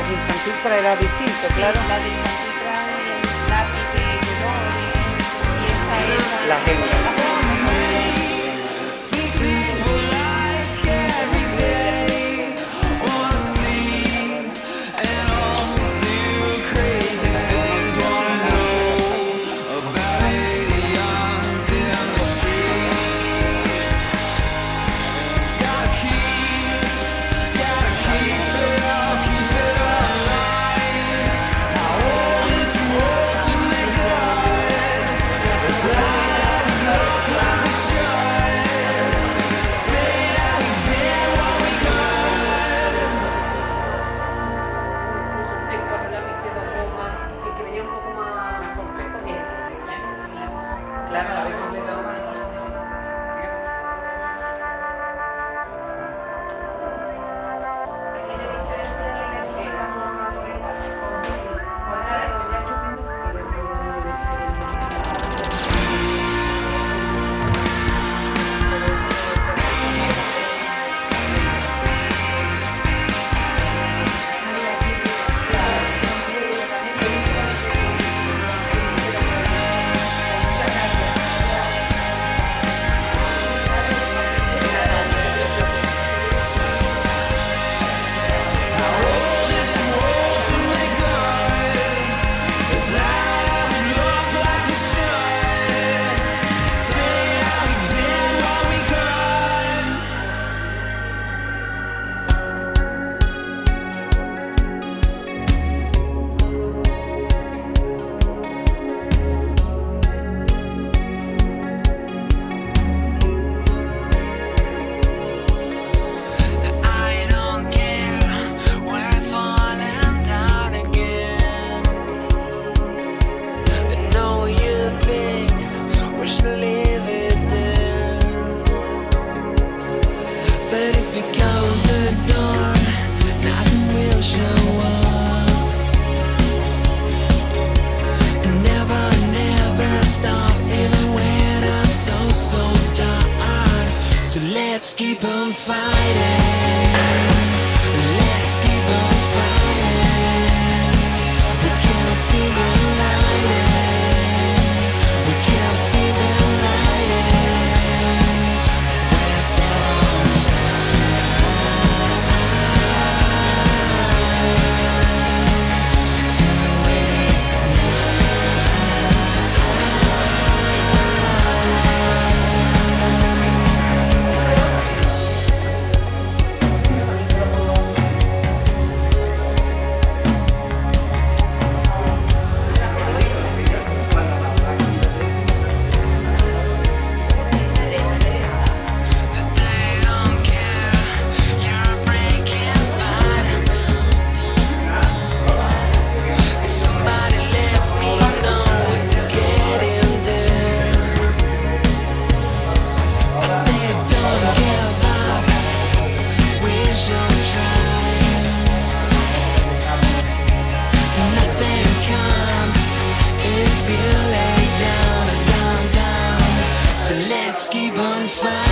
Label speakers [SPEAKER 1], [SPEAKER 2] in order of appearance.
[SPEAKER 1] las infantil distinto, claro.
[SPEAKER 2] La de y esta es
[SPEAKER 1] la,
[SPEAKER 3] Development Let's keep on fighting. We can't see keep on flying.